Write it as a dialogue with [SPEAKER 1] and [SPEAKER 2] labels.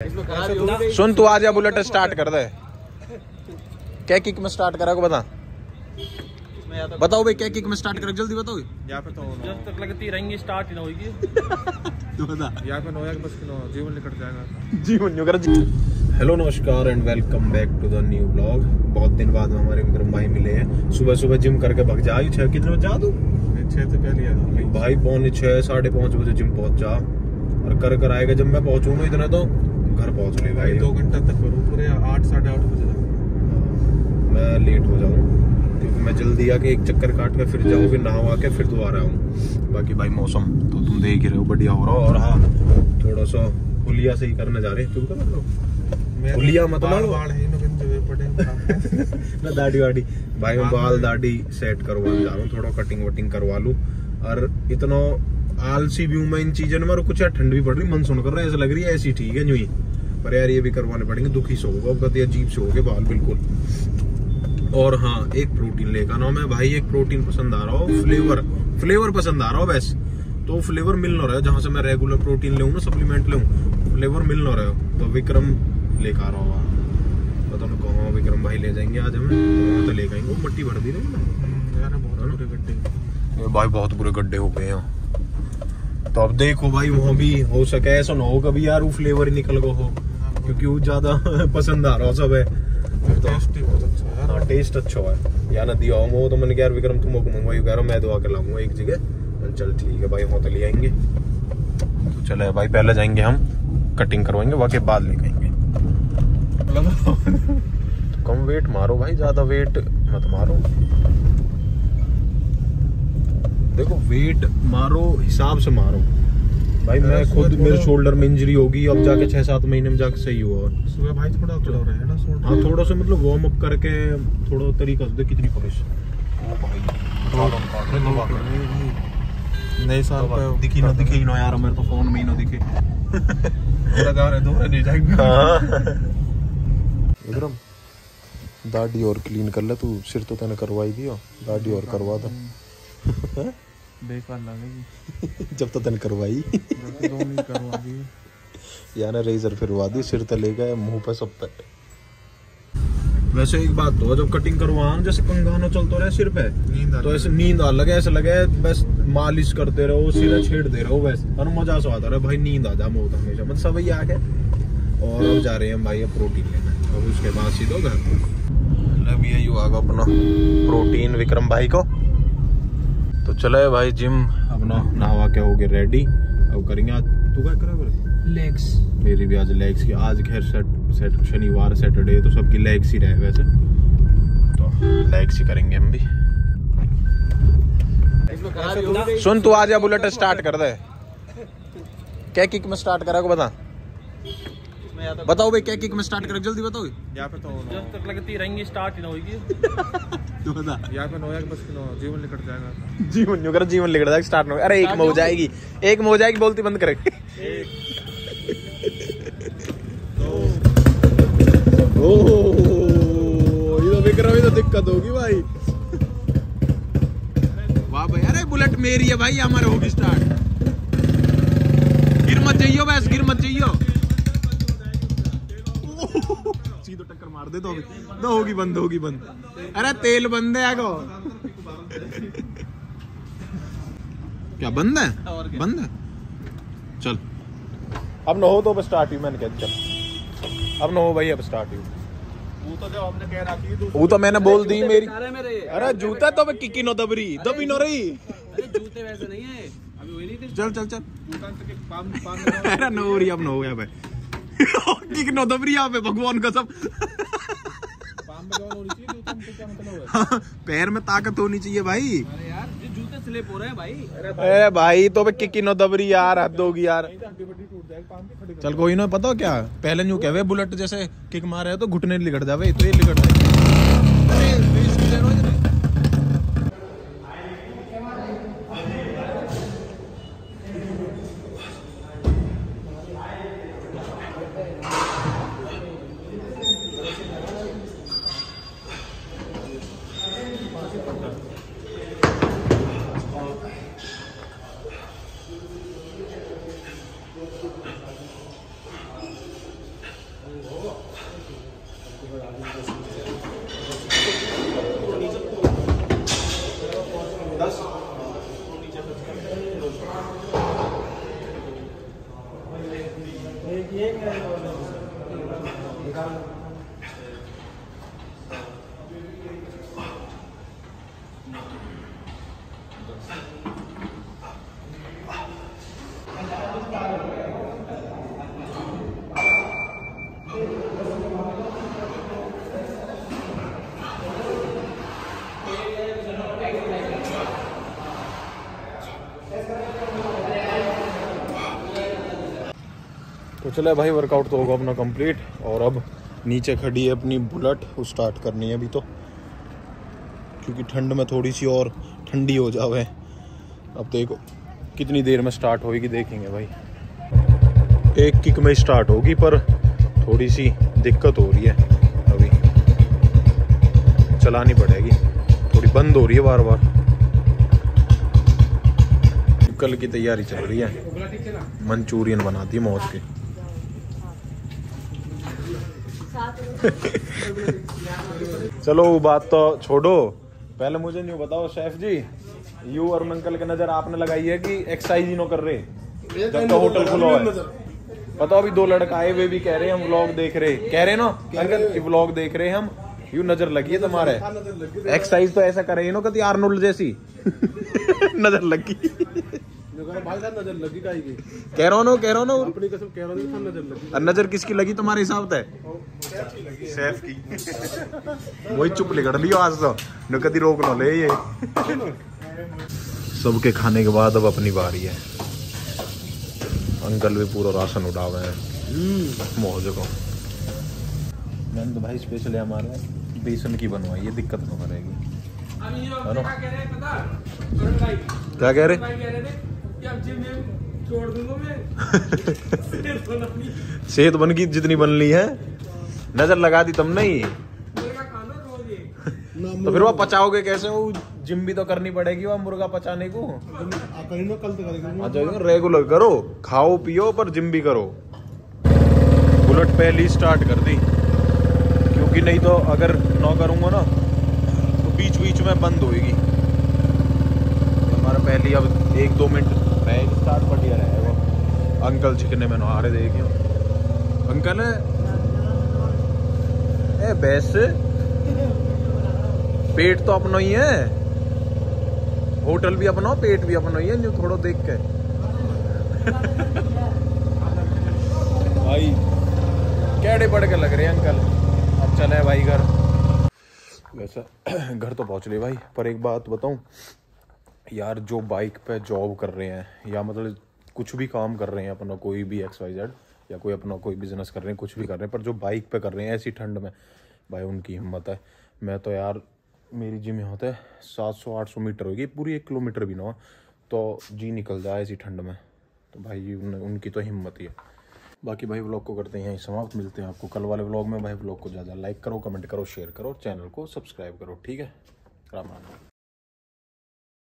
[SPEAKER 1] सुन तू आज या बुलेट स्टार्ट कर दे। क्या किक में स्टार्ट करा को बता। बताओ भाई क्या किक में स्टार्ट करा? जल्दी बताओ।
[SPEAKER 2] यहाँ पे तो
[SPEAKER 3] जब तक लगती रहेंगी स्टार्ट ही ना होगी
[SPEAKER 1] तू बता।
[SPEAKER 2] यहाँ पे नोया बस किनो जीवन निकट जाएगा।
[SPEAKER 1] जीवन कर हेलो नमस्कार and welcome back to the new blog बहुत दिन बाद हमारे विक्रम भाई मिले हैं। सुबह सुबह जिम करके भग जा छह कितने बजे जा तू?
[SPEAKER 2] छह से पहले आया
[SPEAKER 1] भाई पौने छह साढ़े पाँच बजे जिम पहुँच जा। और कर कर आएगा जब मैं पहुंचूँगा इतना तो। घर पहुँच ले
[SPEAKER 2] भाई। दो घंटा तक करूँ पूरे आठ साढ़े आठ बजे तक।
[SPEAKER 1] मैं लेट हो जाऊँ क्योंकि मैं जल्दी आके एक चक्कर काट के फिर जाऊँ फिर नहा के फिर दोबारा आऊँ। बाकी भाई मौसम तो तुम देख ही रहे हो बढ़िया हो रहा हो। और हाँ थोड़ा सा हुलिया से ही करने जा रहे हैं। तुम हो
[SPEAKER 2] मेरे
[SPEAKER 1] हुलिया मतलब?
[SPEAKER 2] है
[SPEAKER 1] ना दाढ़ी वाड़ी भाई मैं बाल दाढ़ी सेट करवाने जा रहा हूँ थोड़ा कटिंग वटिंग करवा लूँ। और इतना आलसी भी हूँ मैं इन चीज़ों में और कुछ यार ठंड भी पड़ रही मन सुन कर रहा है ऐसा लग रही है ऐसी ठीक है यूँ ही। पर यार ये भी करवाने पड़ेंगे दुखी से होगा अब कहते अजीब से हो गए बाल बिल्कुल। और हाँ एक प्रोटीन लेकर ना मैं। भाई एक प्रोटीन पसंद आ रहा हो फ्लेवर फ्लेवर पसंद आ रहा हो बस तो फ्लेवर मिल ना रहा है जहाँ से मैं रेगुलर प्रोटीन ले ना सप्लीमेंट ले फ्लेवर मिल ना रहा है। तो विक्रम लेकर आ रहा होगा पता नहीं कहाँ विक्रम भाई ले जाएँगे आज हमें। तो ले जाएँगे वो मट्टी भर दी रही ना
[SPEAKER 2] यार बहुत बुरे गड्ढे।
[SPEAKER 1] भाई बहुत बुरे गड्ढे हो गए हैं। तो अब देखो भाई वहाँ भी हो सके ऐसा ना हो कभी यार वो फ्लेवर ही निकल गो हो क्योंकि वो ज़्यादा पसंद आ रहा सब है।
[SPEAKER 2] टेस्ट है
[SPEAKER 1] टेस्ट अच्छा है या ना दिया हो। तो मैंने कहा यार विक्रम तुम को मंगवाई कह रहा मैं दवा के लाऊँगा एक जगह। चल ठीक है भाई वहाँ तो ले आएँगे। तो चले भाई पहले जाएँगे हम कटिंग करवाएँगे बाकी बाद ले आएँगे तो कम वेट मारो भाई ज़्यादा वेट मत मारो। देखो वेट मारो हिसाब से मारो। भाई मैं खुद मेरे शोल्डर में इंजरी होगी अब जाके छह सात महीने में जाके सही हुआ।
[SPEAKER 2] सुबह भाई थोड़ा खड़ा रहे है ना शोल्डर
[SPEAKER 1] हाँ थोड़ा सा मतलब वार्म अप करके थोड़ा तरीका से कितनी पुलिस ओ भाई
[SPEAKER 2] नए साल पे
[SPEAKER 1] दिखी ना दिखी ना यार मेरे तो फ़ोन में ही ना दिखे।
[SPEAKER 2] थोड़ा जा रहे दोबारा नहीं जाएँगे।
[SPEAKER 1] विक्रम दाढ़ी और क्लीन कर ले तू सिर तो तने करवाई दियो दाढ़ी और करवा दे।
[SPEAKER 2] बेकार लगेगी
[SPEAKER 1] जब तो तने करवाई।
[SPEAKER 2] दो नहीं करवा दी
[SPEAKER 1] रेजर फिरवा दी सिर तो ले गए मुँह पे सब पे। वैसे एक बात तो जब कटिंग करवान जैसे कंगाना चलते रहे सिर पे
[SPEAKER 2] नींद
[SPEAKER 1] तो ऐसे नींद आ लगे ऐसे लगे बस मालिश करते रहो सिरा छेड़ दे रहो बस। और मज़ा से आता रहे भाई नींद आ जा बहुत हमेशा। मतलब सब ही आ गए और अब जा रहे हैं भाई अब प्रोटीन लेने। अब उसके बाद सीधो घर। अब ये यू आगा अपना प्रोटीन विक्रम भाई को। चले भाई जिम। अपना नहावा के हो गए रेडी अब करेंगे आज तू क्या करेगा
[SPEAKER 3] लेग्स
[SPEAKER 1] मेरी भी आज लेग्स की आज खैर सेट सेट शनिवार सैटरडे तो सबकी लेग्स ही रहे वैसे। तो लेग्स ही करेंगे हम भी। सुन तू आज या बुलेट स्टार्ट कर दे। क्या किक में स्टार्ट करा को बता। बताओ भाई क्या किक में स्टार्ट करा? जल्दी बताओ।
[SPEAKER 2] यहाँ पे तो
[SPEAKER 3] जब तक लगती रहेंगी स्टार्ट ही ना होगी
[SPEAKER 2] यहाँ पे नोया बस जीवन निकट जाएगा।
[SPEAKER 1] जीवन कर जीवन स्टार्ट अरे एक में हो जाएगी एक में हो जाएगी बोलती बंद ये तो तो दिक्कत होगी भाई। वाह भाई अरे बुलेट मेरी है भाई हमारे होगी स्टार्ट गिर मत जाइयो बस गिर मत जाइयो। सीधो टक्कर मार दे तो होगी तो होगी बंद होगी बंद अरे तेल बंद है आगो क्या बंद है बंद है चल अब न हो तो अब स्टार्ट ही मैंने कहा चल। अब न हो भाई अब स्टार्ट ही
[SPEAKER 2] वो तो जब हमने कह रखी थी
[SPEAKER 1] वो तो मैंने बोल दी मेरी अरे जूता तो मैं किकी नो दबरी दबी नो रही।
[SPEAKER 3] जूते वैसे नहीं है। अभी वही नहीं थे।
[SPEAKER 1] चल चल चल।
[SPEAKER 2] दुकान तक एक पान पान
[SPEAKER 1] अरे नो रही अब न हो गया भाई। किक नो दबरी पे भगवान का सब पैर में ताकत होनी चाहिए भाई।
[SPEAKER 3] अरे यार जूते स्लिप हो रहे हैं भाई।
[SPEAKER 1] अरे भाई तो किकी नो दबरी यार हद होगी यार।
[SPEAKER 2] खड़ी
[SPEAKER 1] चल कोई ना पता क्या? पहले न्यू कहवे बुलेट जैसे किक मारे तो घुटने लिगड़ जावे तो ये लिगड़ जाए Thus तो चले भाई वर्कआउट तो होगा अपना कंप्लीट और अब नीचे खड़ी है अपनी बुलेट, वो स्टार्ट करनी है अभी तो। क्योंकि ठंड में थोड़ी सी और ठंडी हो जावे। अब देखो, कितनी देर में स्टार्ट होगी देखेंगे भाई। एक किक में स्टार्ट होगी, पर थोड़ी सी दिक्कत हो रही है अभी। चलानी पड़ेगी। थोड़ी बंद हो रही है बार बार कल की तैयारी चल रही है। मंचूरियन बनाती है मौज की। चलो वो बात तो छोड़ो। पहले मुझे नहीं बताओ शेफ जी यू और अंकल की नज़र आपने लगाई है कि एक्सरसाइज ही नो कर रहे? जब तो होटल खुला है। बताओ अभी दो लड़का आए हुए भी कह रहे हैं हम व्लॉग देख रहे कह रहे ना अंकल की व्लॉग देख रहे हैं हम यू नज़र लगी है तुम्हारे। एक्सरसाइज तो ऐसा करे नो कति आर्नोल्ड जैसी। नज़र लगी। कह रहा हूँ कह रहा
[SPEAKER 2] अपनी कसम कह रहा हूँ नज़र लगी।
[SPEAKER 1] और नज़र किसकी लगी तुम्हारे हिसाब से? शेफ की। वही चुप लिगड़ लियो आज तो। न कदी रोक लो ले ये। सबके खाने के बाद अब अपनी बारी है। अंकल भी पूरा राशन उठा हुए हैं मौज को मैंने तो भाई स्पेशल है हमारे। बेसन की बनवाई है दिक्कत नहीं करेगी।
[SPEAKER 3] अभी ये
[SPEAKER 1] हेलो।
[SPEAKER 3] क्या कह रहे
[SPEAKER 1] सेहत बन गई जितनी बन ली है। नज़र लगा दी तुमने ही। तो फिर वो पचाओगे कैसे? वो जिम भी तो करनी पड़ेगी वो मुर्गा पचाने को। रेगुलर करो खाओ पियो पर जिम भी करो। बुलेट पहली स्टार्ट कर दी। क्योंकि नहीं तो अगर ना करूँगा ना तो बीच बीच में बंद होएगी। हमारा पहली अब एक दो मिनट बैग स्टार्ट बढ़िया रहेगा अंकल चिकने में नहा रहे देखियो अंकल? ए बैस पेट तो अपना ही है। होटल भी अपना पेट भी अपना ही है जो थोड़ा देख के। भाई कैडे पड़ के लग रहे हैं अंकल। अब चले भाई घर। वैसा घर तो पहुँच रहे भाई पर एक बात बताऊँ यार जो बाइक पे जॉब कर रहे हैं या मतलब कुछ भी काम कर रहे हैं अपना कोई भी एक्स वाई जेड या कोई अपना कोई बिज़नेस कर रहे हैं कुछ भी कर रहे हैं पर जो बाइक पे कर रहे हैं ऐसी ठंड में भाई उनकी हिम्मत है। मैं तो यार मेरी जिम यहाँ है सात सौ आठ सौ मीटर होगी पूरी एक किलोमीटर भी ना तो जी निकल जाए ऐसी ठंड में। तो भाई उन, उनकी तो हिम्मत ही है। बाकी भाई व्लॉग को करते हैं यहीं समाप्त मिलते हैं आपको कल वाले व्लॉग में। भाई व्लॉग को ज़्यादा लाइक करो कमेंट करो शेयर करो चैनल को सब्सक्राइब करो ठीक है? राम राम।